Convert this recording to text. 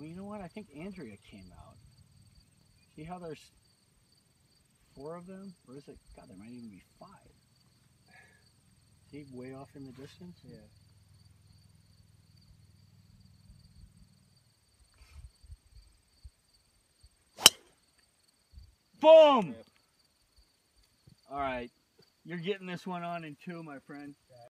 Well, you know what? I think Andrea came out. See how there's four of them? Or is it? God, there might even be five. See, way off in the distance? Yeah. Boom! All right. You're getting this one on in two, my friend.